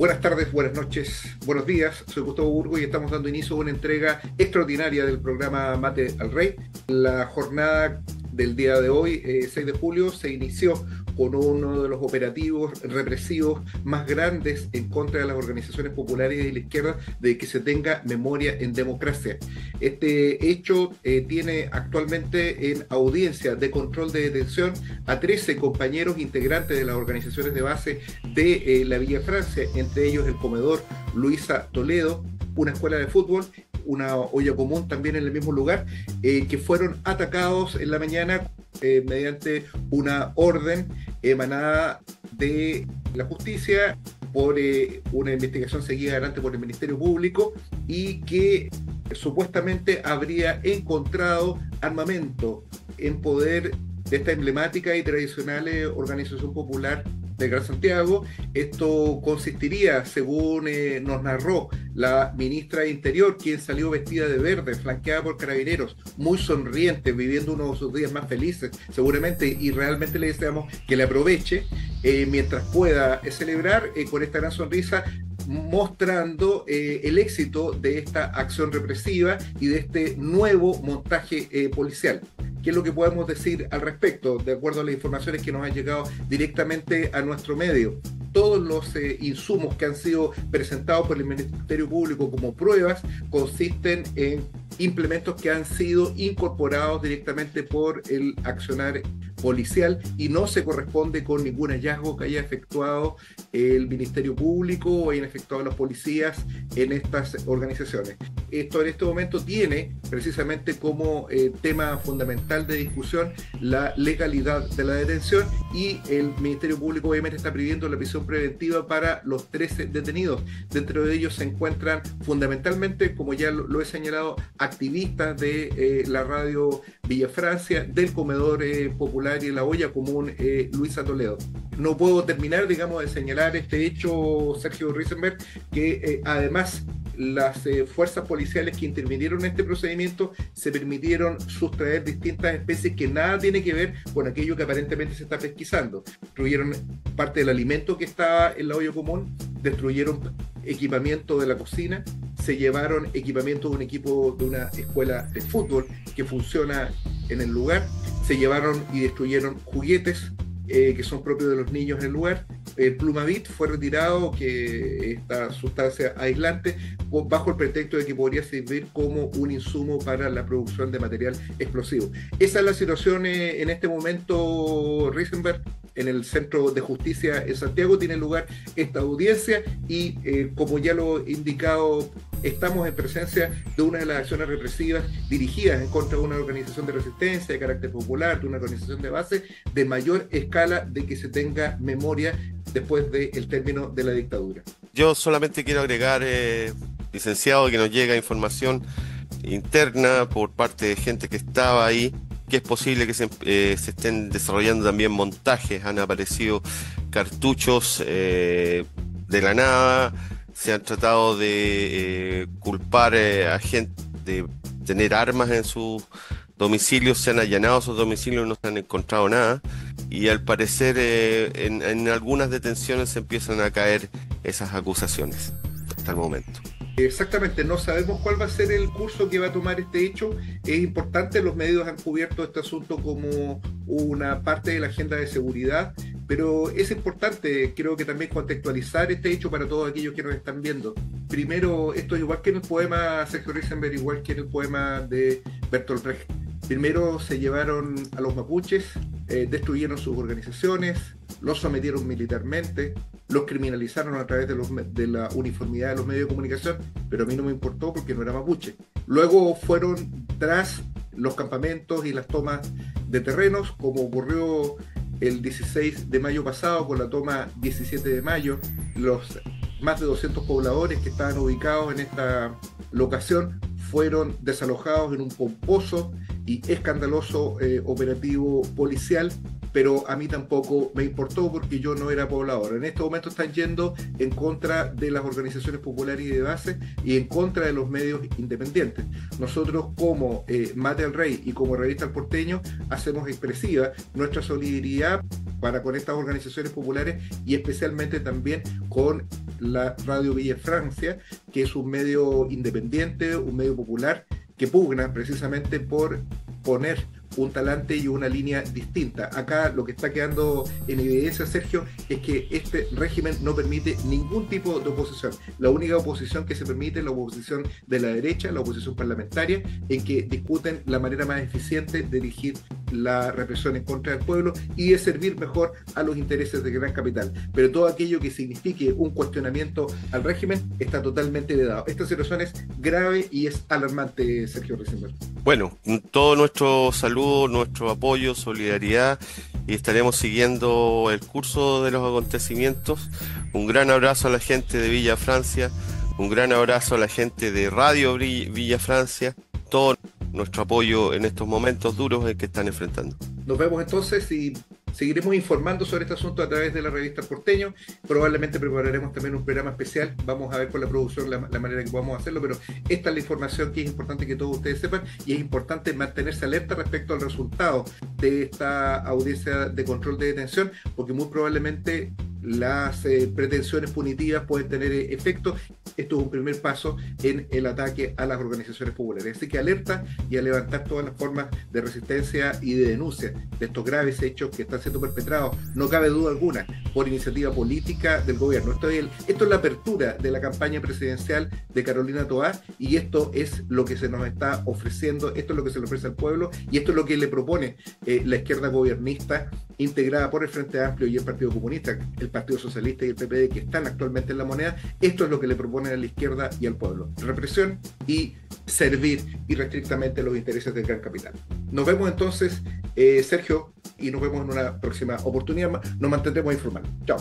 Buenas tardes, buenas noches, buenos días. Soy Gustavo Burgo y estamos dando inicio a una entrega extraordinaria del programa Mate al Rey. La jornada del día de hoy, 6 eh, de julio, se inició con uno de los operativos represivos más grandes en contra de las organizaciones populares y la izquierda de que se tenga memoria en democracia. Este hecho eh, tiene actualmente en audiencia de control de detención a 13 compañeros integrantes de las organizaciones de base de eh, la Villa Francia, entre ellos el comedor Luisa Toledo, una escuela de fútbol una olla común también en el mismo lugar, eh, que fueron atacados en la mañana eh, mediante una orden emanada de la justicia por eh, una investigación seguida adelante por el Ministerio Público y que supuestamente habría encontrado armamento en poder de esta emblemática y tradicional organización popular de Gran Santiago. Esto consistiría, según eh, nos narró la ministra de Interior, quien salió vestida de verde, flanqueada por carabineros, muy sonriente, viviendo uno de sus días más felices, seguramente, y realmente le deseamos que le aproveche eh, mientras pueda celebrar eh, con esta gran sonrisa mostrando el éxito de esta acción represiva y de este nuevo montaje policial. ¿Qué es lo que podemos decir al respecto, de acuerdo a las informaciones que nos han llegado directamente a nuestro medio? Todos los eh, insumos que han sido presentados por el Ministerio Público como pruebas consisten en implementos que han sido incorporados directamente por el accionar policial y no se corresponde con ningún hallazgo que haya efectuado el Ministerio Público o hayan efectuado los policías en estas organizaciones. Esto en este momento tiene precisamente como eh, tema fundamental de discusión la legalidad de la detención y el Ministerio Público obviamente está pidiendo la prisión preventiva para los 13 detenidos. Dentro de ellos se encuentran fundamentalmente, como ya lo, he señalado, activistas de eh, la radio Villa Francia, del comedor eh, popular y la olla común Luisa Toledo. No puedo terminar, digamos, de señalar este hecho, Sergio Risenberg, que además las eh, fuerzas policiales que intervinieron en este procedimiento se permitieron sustraer distintas especies que nada tiene que ver con aquello que aparentemente se está pesquisando. Destruyeron parte del alimento que estaba en la olla común, destruyeron equipamiento de la cocina, se llevaron equipamiento de un equipo de una escuela de fútbol que funciona en el lugar, se llevaron y destruyeron juguetes eh, que son propios de los niños en el lugar, el Plumavit fue retirado, que esta sustancia aislante, bajo el pretexto de que podría servir como un insumo para la producción de material explosivo. Esa es la situación eh, en este momento, Risenberg, en el Centro de Justicia en Santiago tiene lugar esta audiencia y, eh, como ya lo he indicado, estamos en presencia de una de las acciones represivas dirigidas en contra de una organización de resistencia de carácter popular, de una organización de base de mayor escala de que se tenga memoria después del término de la dictadura. Yo solamente quiero agregar, eh, licenciado, que nos llega información interna por parte de gente que estaba ahí, que es posible que se, eh, estén desarrollando también montajes, han aparecido cartuchos eh, de la nada, se han tratado de culpar a gente de tener armas en sus domicilios, se han allanado sus domicilios no se han encontrado nada y al parecer eh, en, algunas detenciones se empiezan a caer esas acusaciones hasta el momento. Exactamente, no sabemos cuál va a ser el curso que va a tomar este hecho. Es importante, los medios han cubierto este asunto como una parte de la agenda de seguridad, pero es importante, creo que también contextualizar este hecho para todos aquellos que nos están viendo. Primero, esto es igual que en el poema Sergio Risenberg, igual que en el poema de Bertolt Brecht Primero se llevaron a los mapuches, eh, destruyeron sus organizaciones, los sometieron militarmente, los criminalizaron a través de, los, de, la uniformidad de los medios de comunicación, pero a mí no me importó porque no era mapuche. Luego fueron tras los campamentos y las tomas de terrenos, como ocurrió el 16 de mayo pasado con la toma 17 de mayo, los más de 200 pobladores que estaban ubicados en esta locación fueron desalojados en un pomposo y escandaloso eh, operativo policial, pero a mí tampoco me importó porque yo no era poblador. En este momento están yendo en contra de las organizaciones populares y de base y en contra de los medios independientes. Nosotros como eh, Mate al Rey y como Revista El Porteño hacemos expresiva nuestra solidaridad para con estas organizaciones populares y especialmente también con la Radio Villa Francia, que es un medio independiente, un medio popular, que pugna precisamente por poner un talante y una línea distinta. Acá lo que está quedando en evidencia, Sergio, es que este régimen no permite ningún tipo de oposición. La única oposición que se permite es la oposición de la derecha, la oposición parlamentaria, en que discuten la manera más eficiente de dirigir la represión en contra del pueblo y de servir mejor a los intereses del gran capital. Pero todo aquello que signifique un cuestionamiento al régimen está totalmente vedado. Esta situación es grave y es alarmante, Sergio Rosenberg. Bueno, todo nuestro saludo, nuestro apoyo, solidaridad y estaremos siguiendo el curso de los acontecimientos. Un gran abrazo a la gente de Villa Francia, un gran abrazo a la gente de Radio Villa Francia, todo nuestro apoyo en estos momentos duros en que están enfrentando. Nos vemos entonces y seguiremos informando sobre este asunto a través de la revista Porteño. Probablemente prepararemos también un programa especial. Vamos a ver con la producción la, manera que podamos hacerlo, pero esta es la información que es importante que todos ustedes sepan y es importante mantenerse alerta respecto al resultado de esta audiencia de control de detención, porque muy probablemente las eh, pretensiones punitivas pueden tener eh, efecto. Esto es un primer paso en el ataque a las organizaciones populares. Así que alerta y a levantar todas las formas de resistencia y de denuncia de estos graves hechos que están siendo perpetrados, no cabe duda alguna, por iniciativa política del gobierno. Esto es, esto es la apertura de la campaña presidencial de Carolina Toá y esto es lo que se nos está ofreciendo, esto es lo que se le ofrece al pueblo y esto es lo que le propone eh, la izquierda gobernista integrada por el Frente Amplio y el Partido Comunista, el Partido Socialista y el PPD que están actualmente en la moneda, esto es lo que le proponen a la izquierda y al pueblo. Represión y servir irrestrictamente los intereses del gran capital. Nos vemos entonces, eh, Sergio, y nos vemos en una próxima oportunidad. Nos mantendremos informados. Chao.